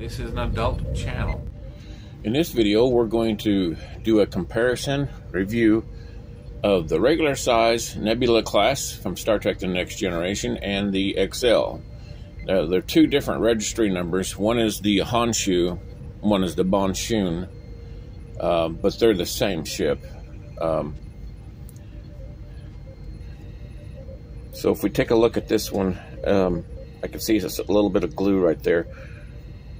This is an adult channel. In this video, we're going to do a comparison review of the regular size Nebula class from Star Trek The Next Generation and the XL. Uh, they're two different registry numbers. One is the Honshu, one is the Bonchune, uh, but they're the same ship. Um, so if we take a look at this one, um, I can see it's a little bit of glue right there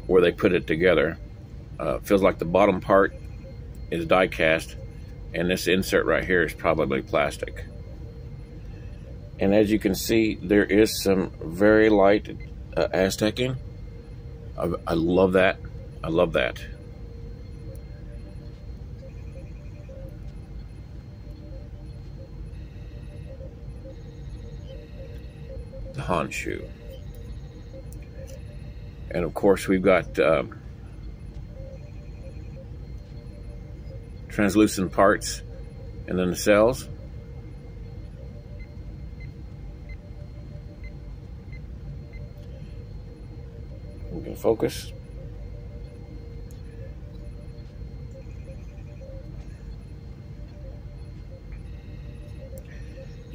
where they put it together. Uh, feels like the bottom part is die cast and this insert right here is probably plastic. And as you can see, there is some very light uh, Aztecing. I, I love that. I love that. Honshu. And of course, we've got um, translucent parts and then the cells. We can focus.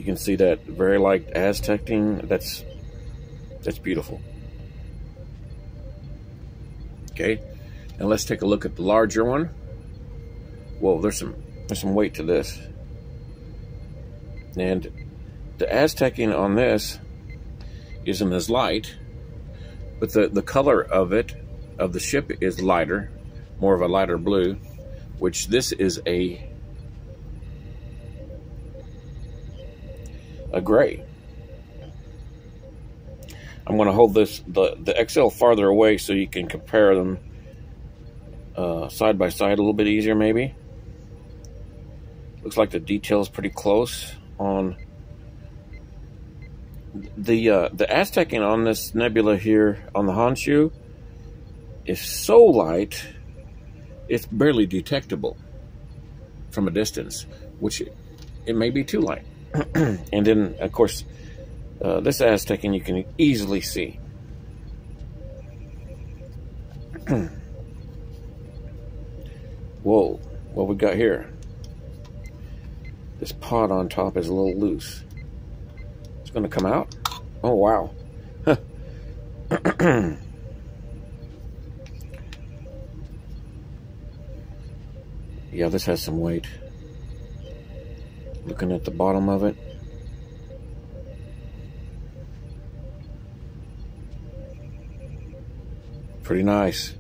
You can see that very light Aztec Aztecing. That's that's beautiful. Okay, and let's take a look at the larger one. Well, there's some there's some weight to this, and the Aztecing on this isn't as light, but the the color of it of the ship is lighter, more of a lighter blue, which this is a a gray. I'm going to hold this the, the XL farther away so you can compare them uh, side by side a little bit easier maybe. Looks like the detail is pretty close on the uh, the Aztecing on this nebula here on the Honshu is so light it's barely detectable from a distance, which it, it may be too light. And then of course uh, this Aztecing you can easily see. Whoa, what we got here? This pod on top is a little loose. It's going to come out. Oh, wow. yeah, this has some weight. Looking at the bottom of it. Pretty nice.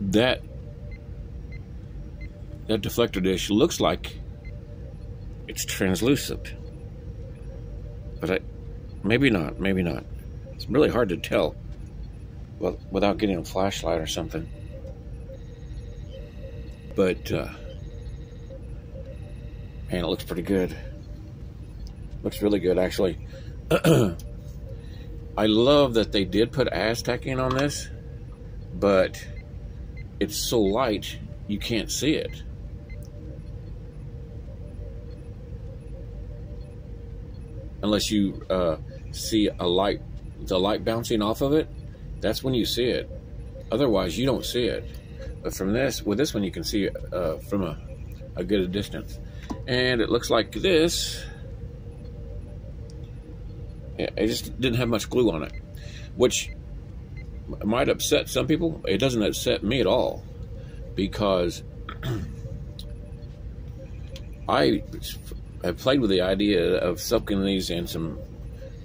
That that deflector dish looks like it's translucent. But I maybe not, maybe not. It's really hard to tell well, without getting a flashlight or something. But uh, man, it looks pretty good. Looks really good actually. I love that they did put Aztecing on this, but it's so light you can't see it. Unless you uh, see a light, the light bouncing off of it, that's when you see it. Otherwise, you don't see it. But from this, with this one, you can see it uh, from a, a good distance. And it looks like this it just didn't have much glue on it, which might upset some people. It doesn't upset me at all because I have played with the idea of soaking these in some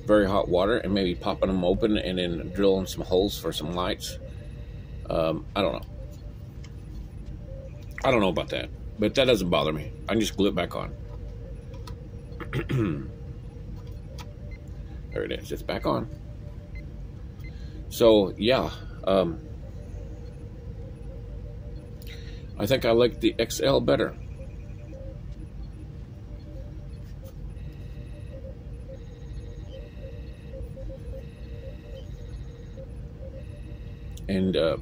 very hot water and maybe popping them open and then drilling some holes for some lights. Um, I don't know. I don't know about that, but that doesn't bother me. I can just glue it back on. There it is. It's back on. So, yeah. Um, I think I like the XL better. And uh,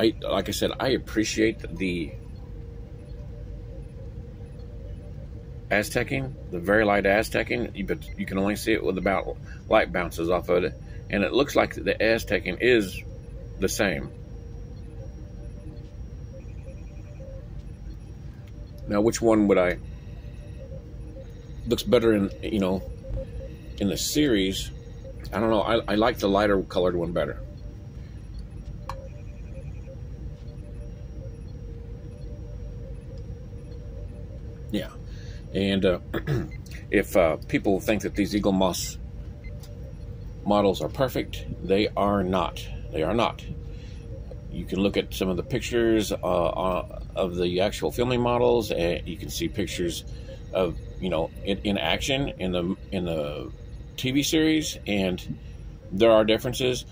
I like I said, I appreciate the Aztecing, the very light Aztecing, but you can only see it with about light bounces off of it. And it looks like the Aztecing is the same. Now, which one would I looks better in you know in the series? I don't know. I, I like the lighter colored one better. Yeah, and uh, if uh, people think that these Eaglemoss models are perfect, they are not. They are not. You can look at some of the pictures uh, uh of the actual filming models, and you can see pictures of you know in, in action in the in the TV series, and there are differences.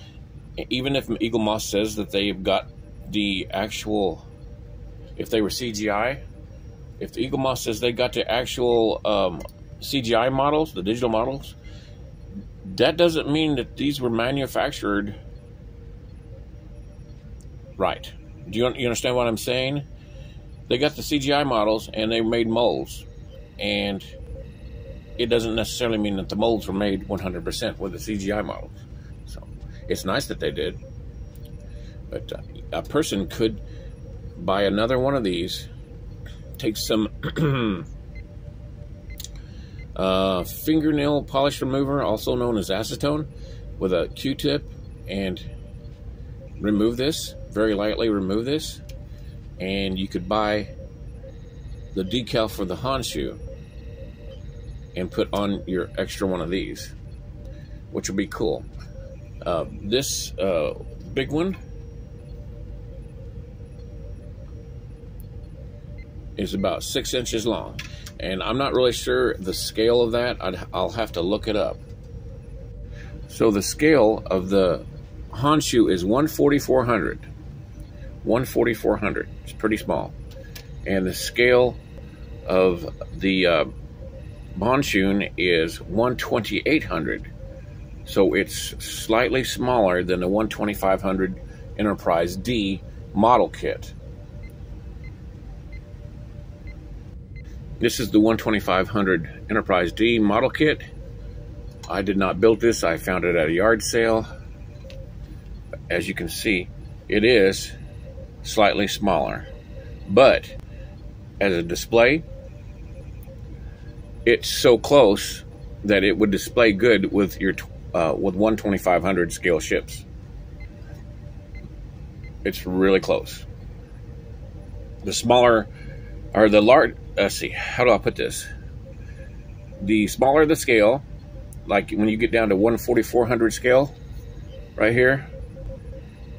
Even if Eaglemoss says that they've got the actual, if they were CGI, if the Eagle Eaglemoss says they got the actual um, CGI models, the digital models, that doesn't mean that these were manufactured right. Do you, you understand what I'm saying? They got the CGI models and they made molds. And it doesn't necessarily mean that the molds were made 100% with the CGI models. So it's nice that they did. But uh, a person could buy another one of these, take some uh, fingernail polish remover, also known as acetone, with a Q-tip and remove this, very lightly remove this, and you could buy the decal for the Honshu and put on your extra one of these, which would be cool. Uh, this uh, big one is about six inches long, and I'm not really sure the scale of that. i will have to look it up. So the scale of the Honshu is 14400. 14400. It's pretty small. And the scale of the uh, is 12800. So it's slightly smaller than the 12500 Enterprise D model kit. This is the 12500 Enterprise D model kit. I did not build this. I found it at a yard sale. As you can see, it is slightly smaller. But as a display, it's so close that it would display good with your uh, with 12500 scale ships. It's really close. The smaller or the large. Let's see. How do I put this? The smaller the scale, like when you get down to 14400 scale, right here.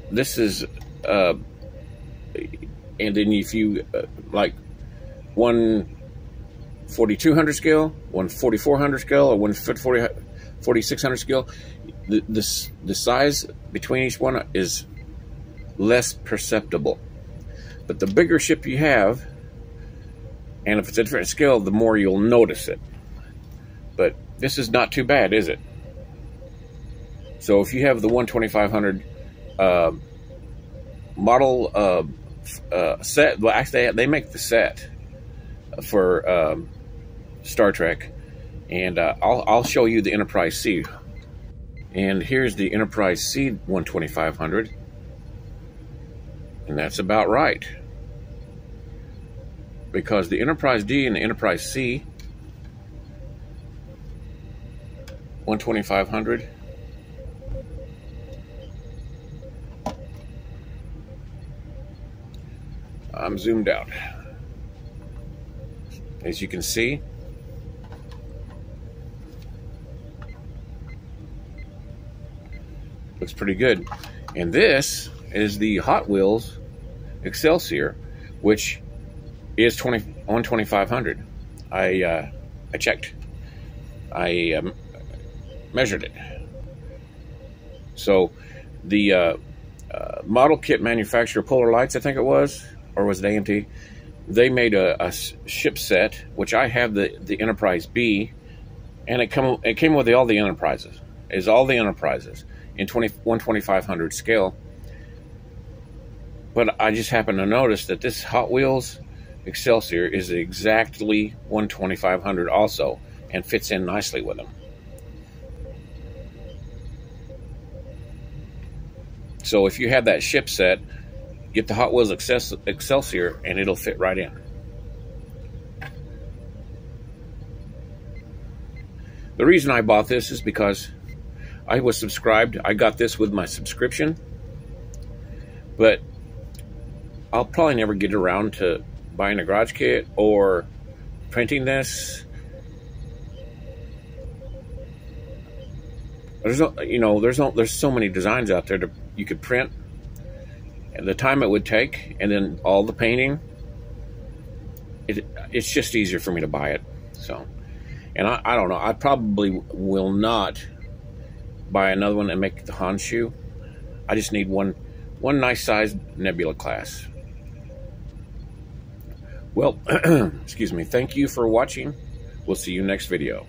This is, uh, and then if you uh, like one 4200 scale, one 4400 scale, or one 4600 scale, the, the size between each one is less perceptible. But the bigger ship you have, and if it's a different scale, the more you'll notice it. But this is not too bad, is it? So if you have the 12500 uh, model uh, uh, set, well, actually, they make the set for um, Star Trek, and uh, I'll, I'll show you the Enterprise C. And here's the Enterprise C 12500, and that's about right. Because the Enterprise D and the Enterprise C 12500 I'm zoomed out. As you can see, Looks pretty good. And this is the Hot Wheels Excelsior, which is 20 on 2500. I uh, I checked. I um, measured it. So the uh, uh, model kit manufacturer, Polar Lights, I think it was, or was it AMT? They made a, a ship set, which I have the the Enterprise B, and it come it came with the, all the Enterprises. Is all the Enterprises in 20, 12500 scale. But I just happen to notice that this Hot Wheels Excelsior is exactly 12500 also and fits in nicely with them. So if you have that ship set, get the Hot Wheels Excelsior and it'll fit right in. The reason I bought this is because I was subscribed. I got this with my subscription. But I'll probably never get around to buying a garage kit or printing this. There's no, you know, there's no, there's so many designs out there that you could print, and the time it would take, and then all the painting. It, it's just easier for me to buy it. So, and I, I don't know. I probably will not buy another one and make the Honshu. I just need one, one nice sized Nebula class. Well, excuse me. Thank you for watching. We'll see you next video.